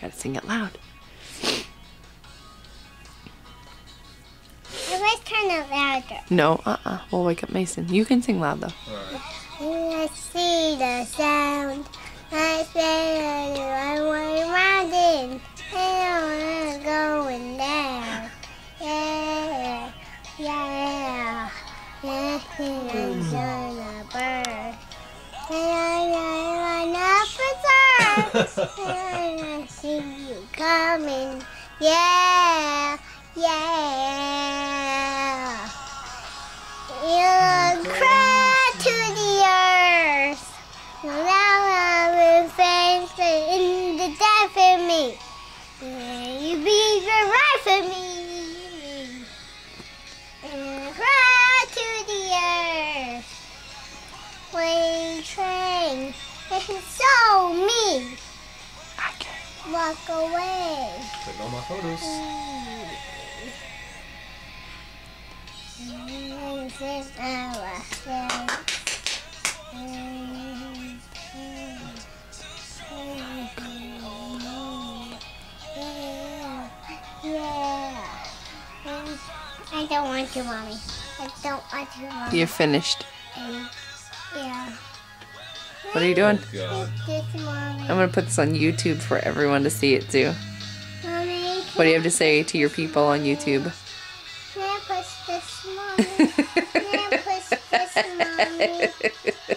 Gotta sing it loud. Let's turn it louder. No, uh-uh. We'll wake up Mason. You can sing loud though. Let's see the sound. I say I'm riding. And I'm going down. Yeah, yeah. Yeah, I'm gonna burn. And I'm up And I see you coming. Yeah, yeah. You cry to the earth. Now I'm in the death for me. You be right for me. Walk away. Putting all my photos. This is our friend. Yeah. I don't want to, mommy. I don't want to, mommy. You're finished. Yeah. What are you doing? Oh, God. This, mommy. I'm gonna put this on YouTube for everyone to see it too. Mommy, What do you have to say to your people on YouTube? can I push this, mommy? Can I push this, mommy?